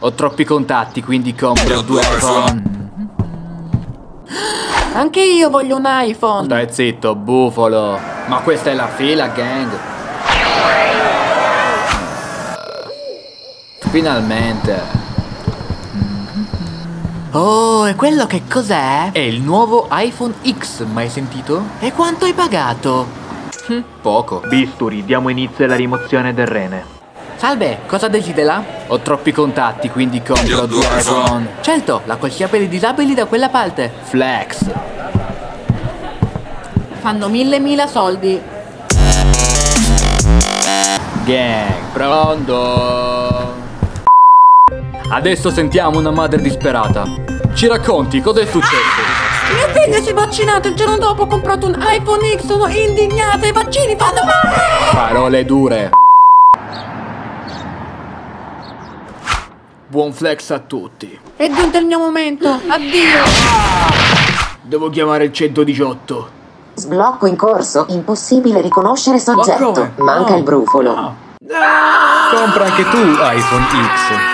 Ho troppi contatti, quindi compro due iPhone. Anche io voglio un iPhone. Stai zitto, bufalo. Ma questa è la fila, gang. Finalmente. Oh, e quello che cos'è? È il nuovo iPhone X, mai sentito? E quanto hai pagato? Poco. Bisturi, diamo inizio alla rimozione del rene. Salve, cosa desidera? Ho troppi contatti, quindi compro due iPhone. Certo, la corsia per i disabili da quella parte. Flex. Fanno mille mila soldi. Gang, pronto? Adesso sentiamo una madre disperata. Ci racconti cosa è successo? Figlio si è vaccinato il giorno dopo ho comprato un iPhone X, sono indignata, i vaccini fanno male! Parole dure. Buon flex a tutti. È giunto il mio momento, addio! Devo chiamare il 118. Sblocco in corso, impossibile riconoscere soggetto. Manca No. il brufolo. No. Compra anche tu iPhone X.